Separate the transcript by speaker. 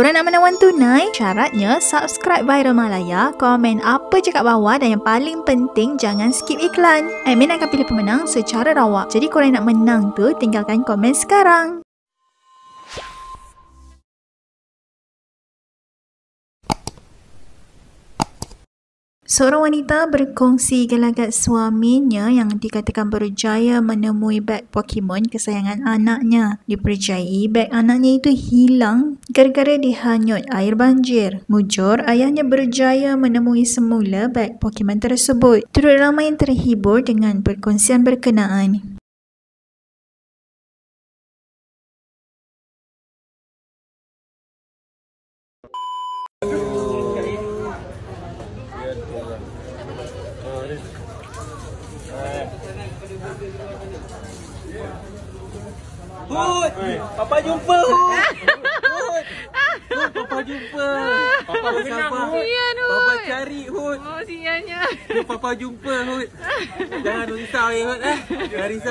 Speaker 1: Korang nak menawan tunai? Syaratnya subscribe Viral Malaya, komen apa je kat bawah dan yang paling penting jangan skip iklan. Admin akan pilih pemenang secara rawak. Jadi korang nak menang tu tinggalkan komen sekarang. Seorang wanita berkongsi gelagat suaminya yang dikatakan berjaya menemui beg Pokemon kesayangan anaknya. Dipercayai beg anaknya itu hilang gara-gara dihanyut air banjir. Mujur, ayahnya berjaya menemui semula beg Pokemon tersebut. Turut ramai yang terhibur dengan perkongsian berkenaan.
Speaker 2: Hud, papa jumpa Hud. Papa jumpa. Papa bersabar.
Speaker 3: Sian, Hud.
Speaker 2: Papa cari Hud.
Speaker 3: Oh, sianya.
Speaker 2: Dia papa jumpa Hud. Jangan risau ya Hud eh. Jangan risau.